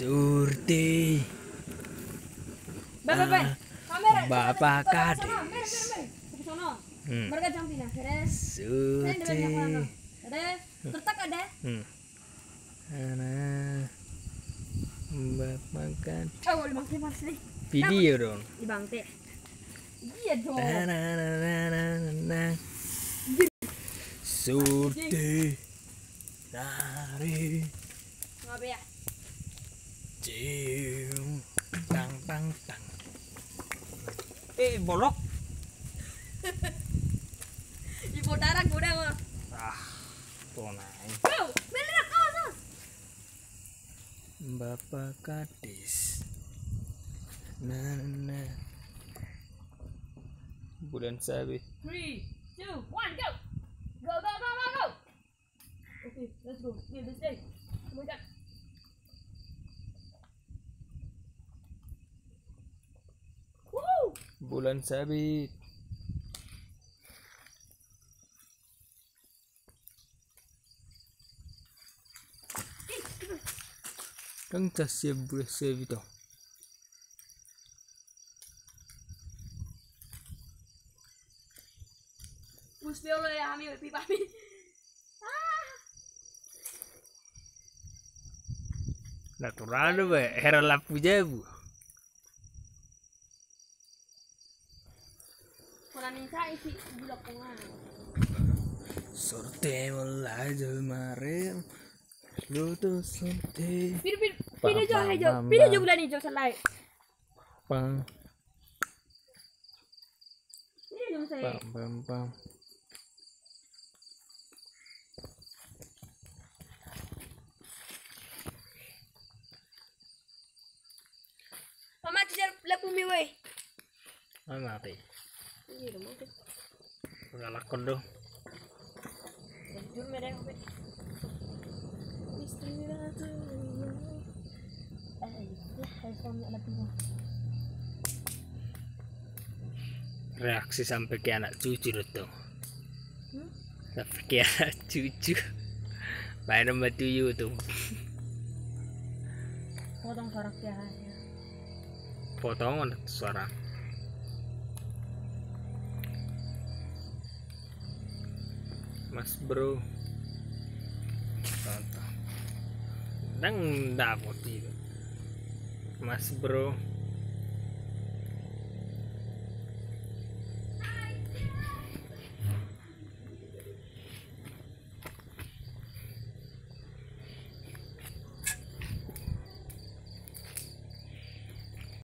Surti Bapak, bapak. Bapak, Kades. hmm. Mereka Surti mana? Ada. Hmm. Anak Bapak Kades. Video dong. Iya dong. Surti Dari Ngabe ya? chiều tăng tăng tăng ê bỏ lóc đi bỏ đá đang cố đeo à, à bỏ này Bapak Kadis Nah, nah. Bulan Sabi. Three, two, one, go! Go, go, go, go! Okay, let's go. Yeah, this day Come on, Bulan sabit. Oh oleh kami, pipa kami. Ah, Natural ba Hera lapu jabu Sorte melajo marem Luto sorte pam, hijau, pam, pilih pam. jauh bulan hijau selai. Pang saya. pam pam pam Mama cicer lapu mi weh. Mana Ini rumah tu. Ngalakon dong apa? Ya, iPhone ada pindah. Reaksi sampai ke anak cucu itu Hmm? Sampai ke anak cucu Main sama tuyu tuh Potong sorak ya. ya. Potongan suara Mas bro. Tonton Nang itu Mas bro